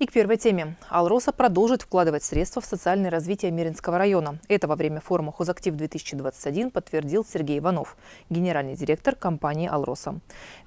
И к первой теме. Алроса продолжит вкладывать средства в социальное развитие Миринского района. Это во время форума «Хозактив-2021» подтвердил Сергей Иванов, генеральный директор компании «Алроса».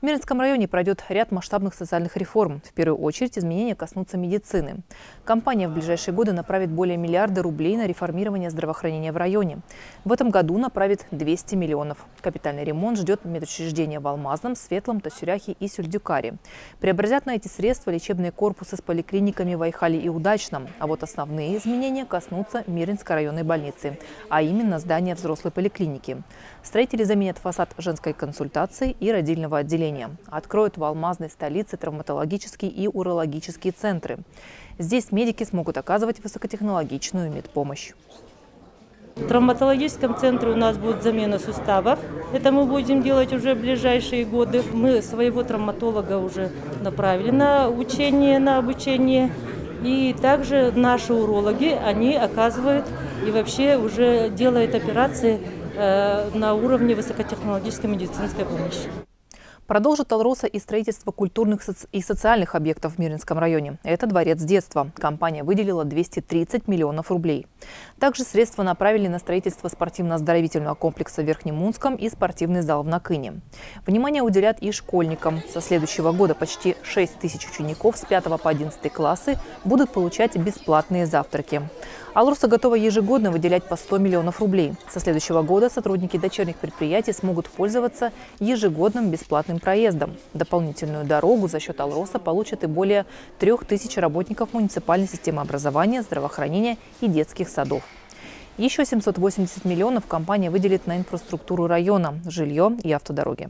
В Миринском районе пройдет ряд масштабных социальных реформ. В первую очередь изменения коснутся медицины. Компания в ближайшие годы направит более миллиарда рублей на реформирование здравоохранения в районе. В этом году направит 200 миллионов. Капитальный ремонт ждет медучреждения в Алмазном, Светлом, Тасюряхе и Сюльдюкаре. Преобразят на эти средства лечебные корпусы с поликлиниками клиниками в Айхале и Удачном. А вот основные изменения коснутся Миринской районной больницы, а именно здания взрослой поликлиники. Строители заменят фасад женской консультации и родильного отделения. Откроют в алмазной столице травматологические и урологические центры. Здесь медики смогут оказывать высокотехнологичную медпомощь. В травматологическом центре у нас будет замена суставов. Это мы будем делать уже в ближайшие годы. Мы своего травматолога уже направили на учение, на обучение. И также наши урологи, они оказывают и вообще уже делают операции э, на уровне высокотехнологической медицинской помощи. Продолжит Алроса и строительство культурных и социальных объектов в Мирнинском районе. Это дворец детства. Компания выделила 230 миллионов рублей. Также средства направили на строительство спортивно-оздоровительного комплекса в Верхнемунском и спортивный зал в Накыне. Внимание уделят и школьникам. Со следующего года почти 6 тысяч учеников с 5 по 11 классы будут получать бесплатные завтраки. Алроса готова ежегодно выделять по 100 миллионов рублей. Со следующего года сотрудники дочерних предприятий смогут пользоваться ежегодным бесплатным проездом. Дополнительную дорогу за счет Алроса получат и более трех тысяч работников муниципальной системы образования, здравоохранения и детских садов. Еще 780 миллионов компания выделит на инфраструктуру района, жилье и автодороги.